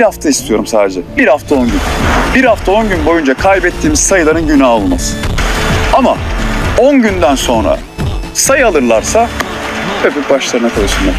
Bir hafta istiyorum sadece. Bir hafta on gün. Bir hafta on gün boyunca kaybettiğimiz sayıların günahı olmaz. Ama on günden sonra sayı alırlarsa öpüp başlarına koysunlar.